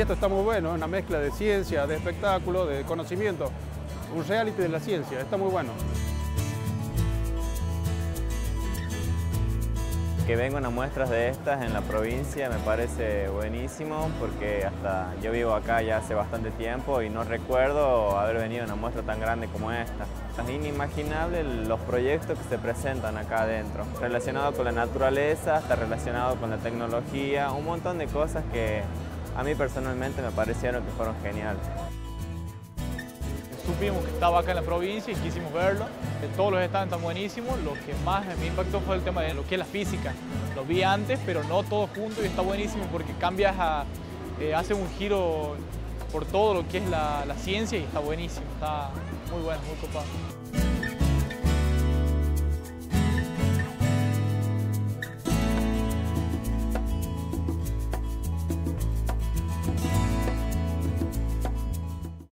esto está muy bueno, una mezcla de ciencia, de espectáculo, de conocimiento. Un reality de la ciencia, está muy bueno. Que vengan a muestras de estas en la provincia me parece buenísimo porque hasta yo vivo acá ya hace bastante tiempo y no recuerdo haber venido a una muestra tan grande como esta. Es inimaginable los proyectos que se presentan acá adentro, relacionado con la naturaleza, hasta relacionado con la tecnología, un montón de cosas que a mí personalmente me parecieron que fueron geniales supimos que estaba acá en la provincia y quisimos verlo. Todos los stands están buenísimos. Lo que más me impactó fue el tema de lo que es la física. Lo vi antes, pero no todo junto y está buenísimo porque cambias a... Eh, hace un giro por todo lo que es la, la ciencia y está buenísimo. Está muy bueno, muy copado.